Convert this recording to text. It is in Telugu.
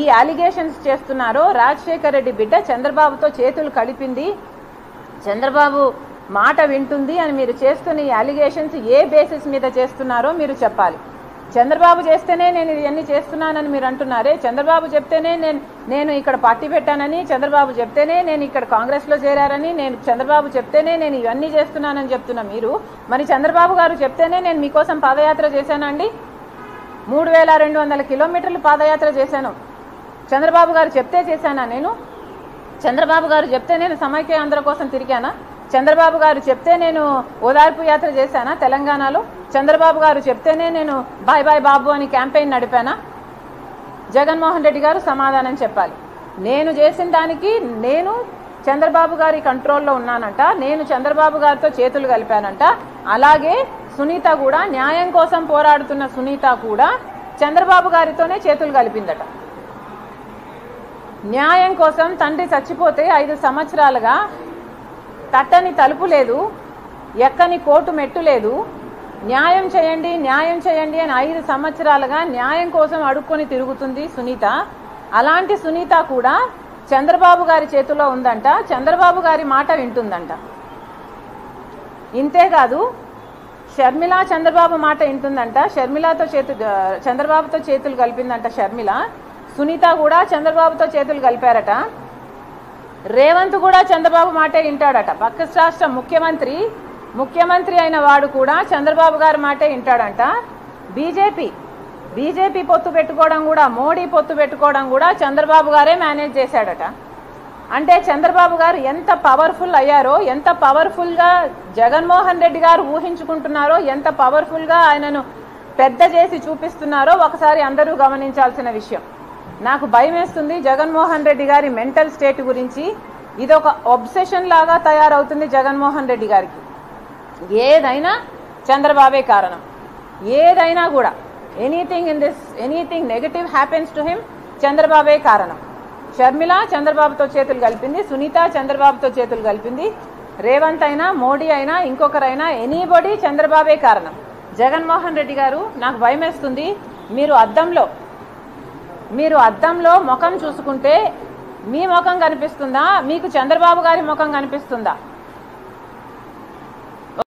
ఈ అలిగేషన్స్ చేస్తున్నారో రాజశేఖర్ రెడ్డి బిడ్డ చంద్రబాబుతో చేతులు కలిపింది. చంద్రబాబు మాట వింటుంది అని మీరు చేస్తున్న ఈ అలిగేషన్స్ ఏ బేసిస్ మీద చేస్తున్నారో మీరు చెప్పాలి. చంద్రబాబు చేస్తేనే నేను ఇవన్నీ చేస్తున్నానని మీరు అంటున్నారే. చంద్రబాబు చెప్తేనే నేను నేను ఇక్కడ పార్టీ పెట్టానని చంద్రబాబు చెప్తేనే నేను ఇక్కడ కాంగ్రెస్లో చేరారని నేను చంద్రబాబు చెప్తేనే నేను ఇవన్నీ చేస్తున్నానని చెప్తున్నా మీరు. మరి చంద్రబాబు గారు చెప్తేనే నేను మీకోసం పాదయాత్ర చేశానండి మూడు వేల రెండు వందల కిలోమీటర్లు పాదయాత్ర చేశాను. చంద్రబాబు గారు చెప్తే చేశానా నేను? చంద్రబాబు గారు చెప్తే నేను సమైక్య ఆంధ్ర కోసం తిరిగానా? చంద్రబాబు గారు చెప్తే నేను ఓదార్పు యాత్ర చేశానా తెలంగాణలో? చంద్రబాబు గారు చెప్తేనే నేను బాయ్ బాయ్ బాబు అని క్యాంపెయిన్ నడిపానా? జగన్మోహన్ రెడ్డి గారు సమాధానం చెప్పాలి. నేను చేసిన దానికి నేను చంద్రబాబు గారి కంట్రోల్లో ఉన్నానంట నేను చంద్రబాబు గారితో చేతులు కలిపానంట. అలాగే సునీత కూడా న్యాయం కోసం పోరాడుతున్న సునీత కూడా చంద్రబాబు గారితోనే చేతులు కలిపిందట. న్యాయం కోసం తండ్రి చచ్చిపోతే ఐదు సంవత్సరాలుగా తట్టని తలుపు లేదు ఎక్కని కోటు మెట్టు లేదు. న్యాయం చేయండి న్యాయం చేయండి అని ఐదు సంవత్సరాలుగా న్యాయం కోసం అడుక్కొని తిరుగుతుంది సునీత. అలాంటి సునీత కూడా చంద్రబాబు గారి చేతిలో ఉందంట చంద్రబాబు గారి మాట వింటుందంట. ఇంతేకాదు షర్మిల చంద్రబాబు మాట వింటుందంట షర్మిలతో చేతు చంద్రబాబుతో చేతులు కలిపిందంట షర్మిల. సునీత కూడా చంద్రబాబుతో చేతులు కలిపారట. రేవంత్ కూడా చంద్రబాబు మాటే వింటాడట. పక్క రాష్ట్ర ముఖ్యమంత్రి ముఖ్యమంత్రి అయిన వాడు కూడా చంద్రబాబు గారి మాటే వింటాడంట. బీజేపీ బీజేపీ పొత్తు పెట్టుకోవడం కూడా మోడీ పొత్తు పెట్టుకోవడం కూడా చంద్రబాబు గారే మేనేజ్ చేశాడట. అంటే చంద్రబాబు గారు ఎంత పవర్ఫుల్ అయ్యారో ఎంత పవర్ఫుల్గా జగన్మోహన్ రెడ్డి గారు ఊహించుకుంటున్నారో ఎంత పవర్ఫుల్గా ఆయనను పెద్ద చేసి చూపిస్తున్నారో ఒకసారి అందరూ గమనించాల్సిన విషయం. నాకు భయం వేస్తుంది జగన్మోహన్ రెడ్డి గారి మెంటల్ స్టేట్ గురించి. ఇది ఒక ఒబ్సెషన్ లాగా తయారవుతుంది జగన్మోహన్ రెడ్డి గారికి. ఏదైనా చంద్రబాబే కారణం. ఏదైనా కూడా anything in this anything negative happens to him చంద్రబాబే కారణం. షర్మిల చంద్రబాబుతో చేతులు కలిపింది సునీత చంద్రబాబుతో చేతులు కలిపింది రేవంత్ అయినా మోడీ అయినా ఇంకొకరైనా ఎనీబడి చంద్రబాబే కారణం. జగన్మోహన్ రెడ్డి గారు నాకు భయం వేస్తుంది మీరు అద్దంలో మీరు అద్దంలో ముఖం చూసుకుంటే మీ ముఖం కనిపిస్తుందా? మీకు చంద్రబాబు గారి ముఖం కనిపిస్తుందా?